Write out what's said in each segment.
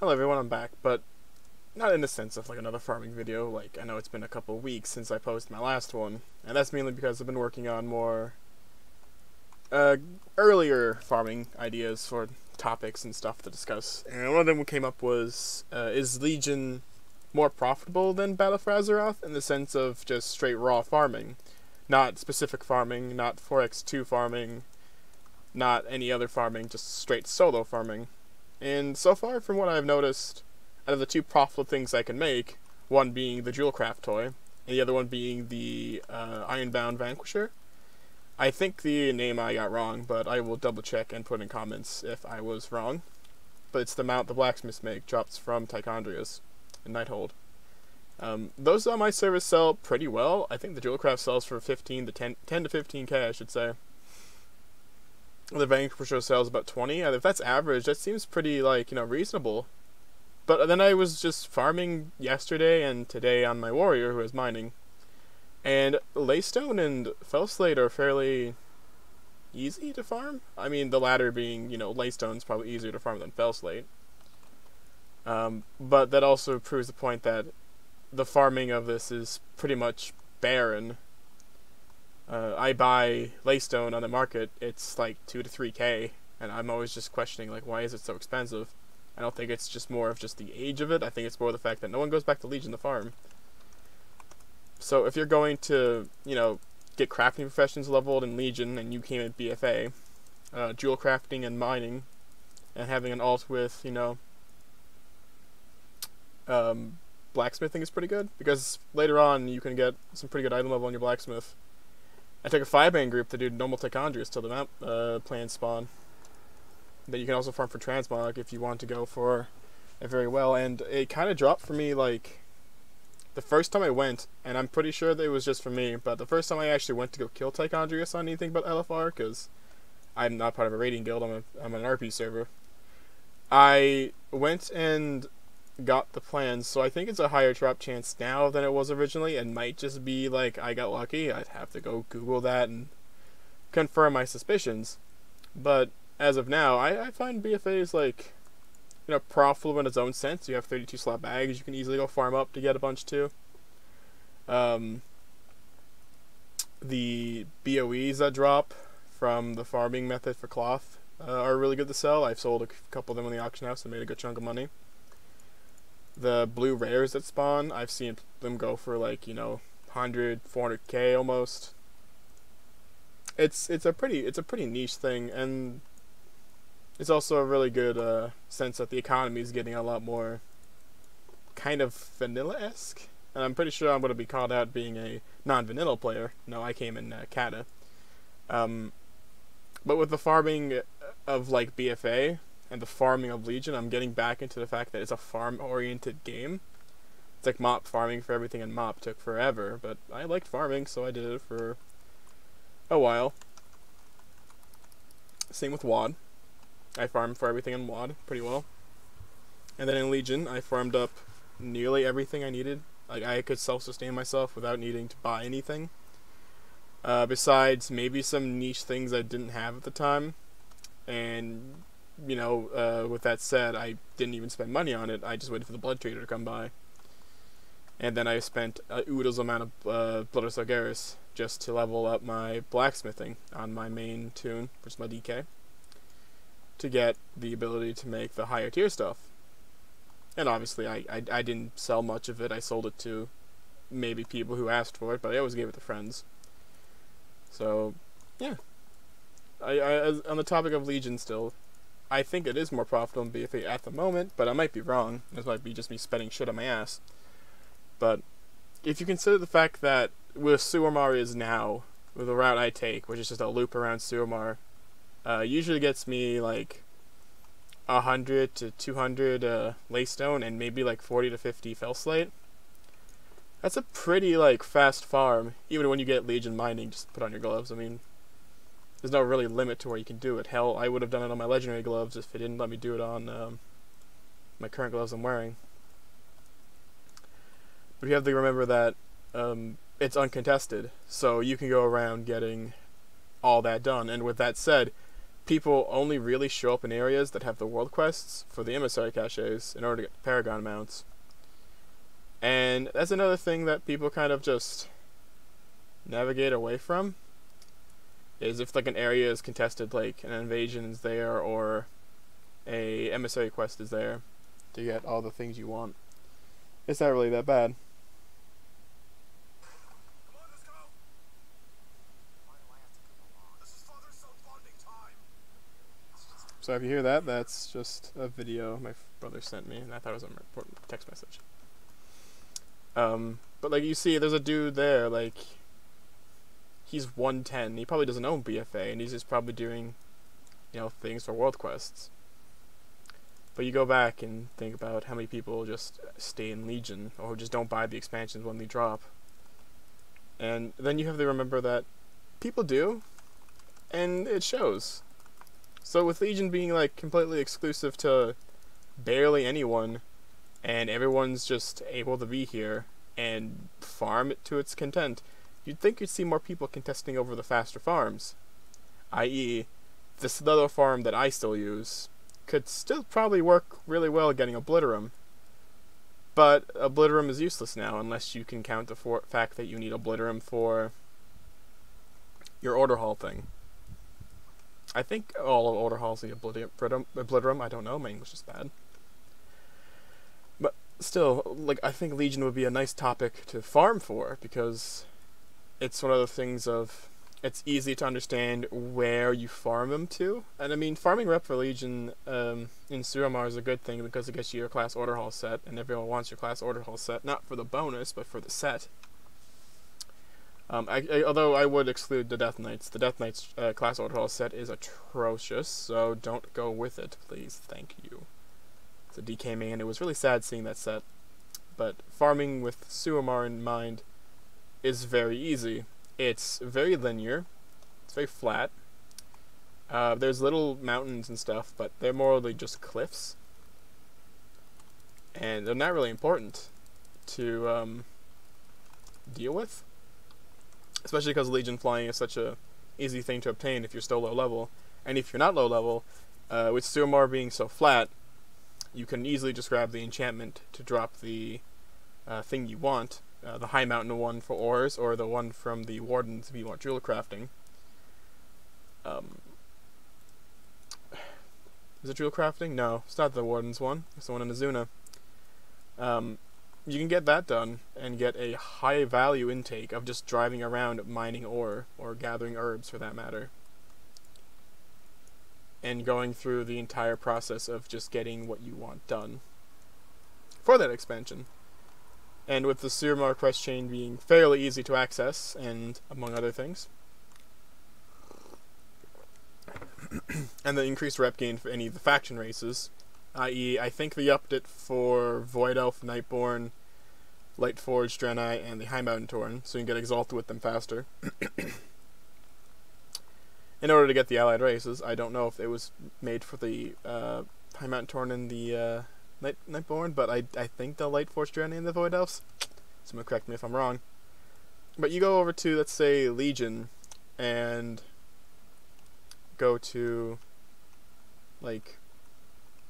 Hello everyone, I'm back, but not in the sense of like another farming video. Like I know it's been a couple weeks since I posted my last one, and that's mainly because I've been working on more uh, earlier farming ideas for topics and stuff to discuss. And one of them we came up was uh, is Legion more profitable than Battle for Azeroth in the sense of just straight raw farming, not specific farming, not 4x2 farming, not any other farming, just straight solo farming. And so far, from what I've noticed, out of the two profitable things I can make, one being the Jewelcraft toy, and the other one being the uh, Ironbound Vanquisher, I think the name I got wrong, but I will double check and put in comments if I was wrong. But it's the mount the blacksmiths make, drops from Tichondrius in Nighthold. Um, those on my service sell pretty well. I think the Jewelcraft sells for 15 to 10, 10 to 15k, I should say. The Vanquisher sells about 20. And if that's average, that seems pretty, like, you know, reasonable. But then I was just farming yesterday and today on my warrior who is mining. And Leystone and Felslate are fairly easy to farm. I mean, the latter being, you know, Leystone's probably easier to farm than Felslate. Um, but that also proves the point that the farming of this is pretty much barren. Uh, I buy Leystone on the market, it's like 2 to 3k, and I'm always just questioning, like, why is it so expensive? I don't think it's just more of just the age of it, I think it's more the fact that no one goes back to Legion to farm. So if you're going to, you know, get crafting professions leveled in Legion and you came at BFA, uh, jewel crafting and mining, and having an alt with, you know, um, blacksmithing is pretty good because later on you can get some pretty good item level on your blacksmith. I took a five man group to do normal Tichondrius till the map uh, plan spawn. That you can also farm for transmog if you want to go for it very well, and it kind of dropped for me like the first time I went, and I'm pretty sure that it was just for me, but the first time I actually went to go kill Tichondrius on anything but LFR, because I'm not part of a raiding guild, I'm, a, I'm an RP server, I went and got the plans, so I think it's a higher drop chance now than it was originally, and might just be like I got lucky. I'd have to go Google that and confirm my suspicions. But as of now, I, I find BFA is like, you know, profitable in its own sense. You have 32 slot bags, you can easily go farm up to get a bunch too. Um, the BOEs that drop from the farming method for cloth uh, are really good to sell. I've sold a couple of them in the auction house and made a good chunk of money the blue rares that spawn, I've seen them go for like, you know, 100, 400k almost. It's it's a pretty it's a pretty niche thing and it's also a really good uh, sense that the economy is getting a lot more kind of vanilla-esque. And I'm pretty sure I'm going to be called out being a non-vanilla player. No, I came in uh, Cata. Um, but with the farming of like BFA, and the farming of Legion, I'm getting back into the fact that it's a farm-oriented game. It's like mop farming for everything, and mop took forever, but I liked farming, so I did it for a while. Same with WoD. I farmed for everything in WoD pretty well. And then in Legion, I farmed up nearly everything I needed. Like, I could self-sustain myself without needing to buy anything. Uh, besides maybe some niche things I didn't have at the time. And you know, uh, with that said, I didn't even spend money on it. I just waited for the blood trader to come by. And then I spent a oodles amount of uh, Blood of Sargeras just to level up my blacksmithing on my main toon, which is my DK, to get the ability to make the higher tier stuff. And obviously, I, I, I didn't sell much of it. I sold it to maybe people who asked for it, but I always gave it to friends. So, yeah. I, I on the topic of Legion still, I think it is more profitable than BFA at the moment, but I might be wrong. This might be just me spending shit on my ass. But if you consider the fact that where Suramar is now, with the route I take, which is just a loop around Suramar, uh, usually gets me like 100 to 200 uh, Leystone and maybe like 40 to 50 Felslate. That's a pretty like fast farm, even when you get Legion mining. Just put on your gloves. I mean, there's no really limit to where you can do it. Hell, I would have done it on my legendary gloves if it didn't let me do it on um, my current gloves I'm wearing. But you have to remember that um, it's uncontested, so you can go around getting all that done. And with that said, people only really show up in areas that have the world quests for the emissary caches in order to get paragon mounts. And that's another thing that people kind of just navigate away from. Is if like an area is contested, like an invasion is there or a emissary quest is there to get all the things you want. It's not really that bad. So if you hear that, that's just a video my brother sent me, and I thought it was an important text message. Um, but like you see, there's a dude there, like he's 110. He probably doesn't own BFA, and he's just probably doing, you know, things for world quests. But you go back and think about how many people just stay in Legion, or just don't buy the expansions when they drop. And then you have to remember that people do, and it shows. So with Legion being like completely exclusive to barely anyone, and everyone's just able to be here and farm it to its content, you'd think you'd see more people contesting over the faster farms. I.e., this little farm that I still use could still probably work really well getting Obliterum. But Obliterum is useless now unless you can count the fact that you need Obliterum for your order hall thing. I think all of Order Halls the Obliterum, Obliterum. I don't know. My English is bad. But still, like I think Legion would be a nice topic to farm for because it's one of the things of it's easy to understand where you farm them to. And I mean, farming rep for Legion um, in Suramar is a good thing because it gets you your class order hall set, and everyone wants your class order hall set, not for the bonus, but for the set. Um, I, I, although I would exclude the Death Knights. The Death Knights uh, class order hall set is atrocious, so don't go with it, please. Thank you. A DK main. It was really sad seeing that set. But farming with Suramar in mind is very easy. It's very linear. It's very flat. Uh, there's little mountains and stuff, but they're morely just cliffs. And they're not really important to um, deal with especially because Legion flying is such a easy thing to obtain if you're still low level. And if you're not low level, uh, with Suramar being so flat, you can easily just grab the enchantment to drop the uh, thing you want, uh, the High Mountain one for ores, or the one from the Wardens if you want jewel crafting. Um, is it jewel crafting? No, it's not the Wardens one. It's the one in Azsuna. Um, you can get that done and get a high value intake of just driving around mining ore or gathering herbs for that matter and going through the entire process of just getting what you want done for that expansion. And with the Suramar quest chain being fairly easy to access, and among other things, and the increased rep gain for any of the faction races, i.e., I think they upped it for Void Elf, Nightborne, Lightforged, Draenei, and the High Mountain Tauren, so you can get Exalted with them faster. In order to get the allied races, I don't know if it was made for the uh, High Mountain Tauren and the uh, Night Nightborne, but I I think the Lightforged, Draenei, and the Void Elves. Someone correct me if I'm wrong. But you go over to let's say Legion, and go to like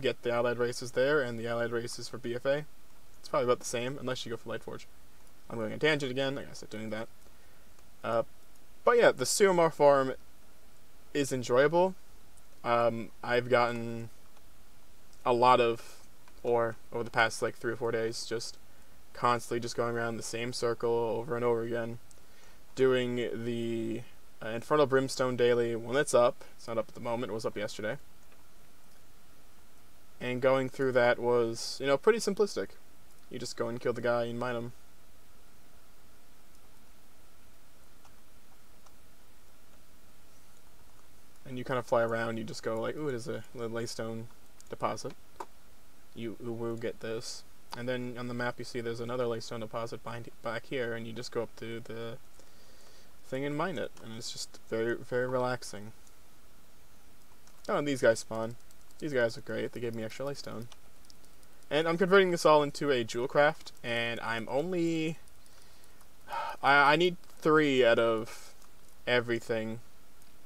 get the allied races there and the allied races for BFA. It's probably about the same, unless you go for Lightforge. I'm going on tangent again. I gotta stop doing that. Uh, but yeah, the Suramar farm is enjoyable. Um, I've gotten a lot of ore over the past like three or four days, just constantly just going around the same circle over and over again, doing the uh, Infernal Brimstone daily when it's up. It's not up at the moment. It was up yesterday and going through that was, you know, pretty simplistic. You just go and kill the guy and mine him. And you kind of fly around, you just go like, ooh, it is a leystone deposit. You will get this. And then on the map you see there's another leystone deposit back here, and you just go up to the thing and mine it. And it's just very, very relaxing. Oh, and these guys spawn. These guys are great. They gave me extra stone. And I'm converting this all into a jewel craft, and I'm only... I, I need three out of everything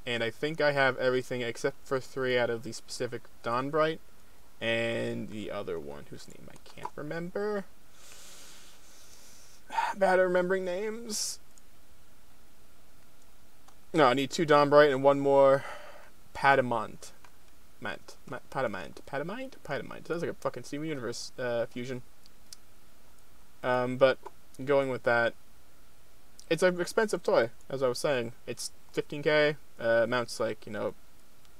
and I think I have everything except for three out of the specific Dawnbright, and the other one whose name I can't remember. Bad at remembering names. No, I need two Dawnbright and one more Padamant. Mant. Padamant. Padamant? Padamant. Sounds like a fucking Steven Universe uh, fusion. Um, but going with that, it's an expensive toy, as I was saying. It's 15k, uh, mounts like, you know,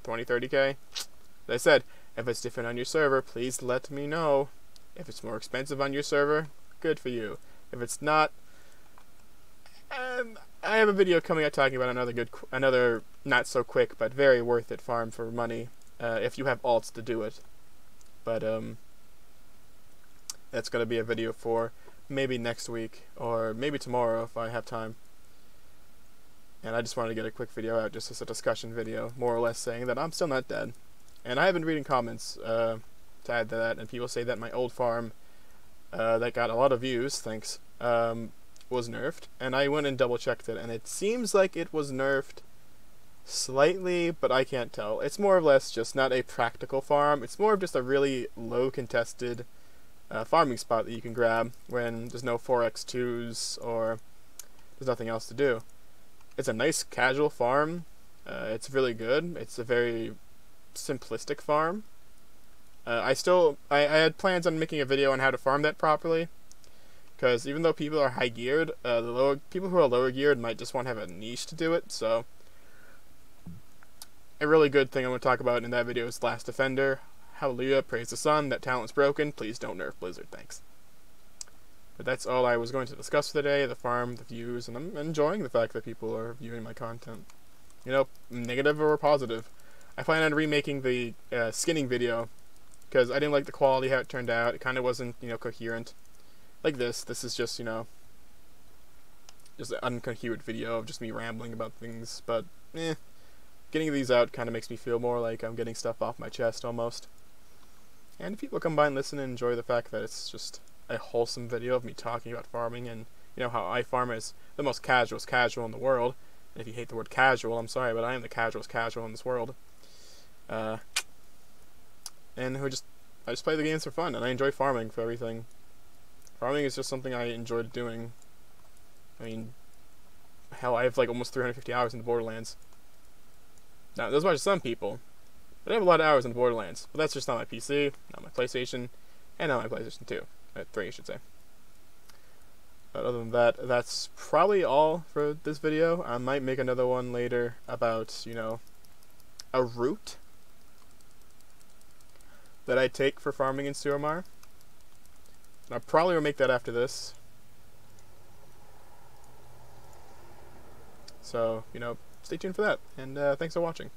20, 30k. As I said, if it's different on your server, please let me know. If it's more expensive on your server, good for you. If it's not, um, I have a video coming out talking about another good, another not so quick but very worth it farm for money, uh, if you have alts to do it. But um, that's gonna be a video for maybe next week or maybe tomorrow if I have time. And I just wanted to get a quick video out just as a discussion video, more or less saying that I'm still not dead. And I have been reading comments uh, to add to that, and people say that my old farm uh, that got a lot of views, thanks, um, was nerfed. And I went and double checked it, and it seems like it was nerfed slightly, but I can't tell. It's more or less just not a practical farm. It's more of just a really low contested uh, farming spot that you can grab when there's no 4x2s or there's nothing else to do. It's a nice casual farm. Uh, it's really good. It's a very simplistic farm. Uh, I still I, I had plans on making a video on how to farm that properly, because even though people are high geared, uh, the lower people who are lower geared might just want to have a niche to do it. So a really good thing I'm going to talk about in that video is Last Defender. Hallelujah, praise the sun, that talent's broken, please don't nerf Blizzard, thanks. But that's all I was going to discuss today, the farm, the views, and I'm enjoying the fact that people are viewing my content. You know, negative or positive. I plan on remaking the uh, skinning video, because I didn't like the quality, how it turned out, it kind of wasn't, you know, coherent. Like this, this is just, you know, just an uncoherent video of just me rambling about things, but, eh. Getting these out kind of makes me feel more like I'm getting stuff off my chest, almost. And if people come by and listen and enjoy the fact that it's just a wholesome video of me talking about farming and you know how I farm is the most casualest casual in the world. And if you hate the word casual, I'm sorry, but I am the casualest casual in this world. Uh, and who just I just play the games for fun, and I enjoy farming for everything. Farming is just something I enjoyed doing. I mean, hell, I have like almost 350 hours in the Borderlands. Now, those are some people, but I have a lot of hours in the Borderlands. But that's just not my PC, not my PlayStation, and not my PlayStation 2. Uh, 3, I should say. But other than that, that's probably all for this video. I might make another one later about, you know, a route that I take for farming in Suramar. And I probably will make that after this. So, you know, stay tuned for that. And uh, thanks for watching.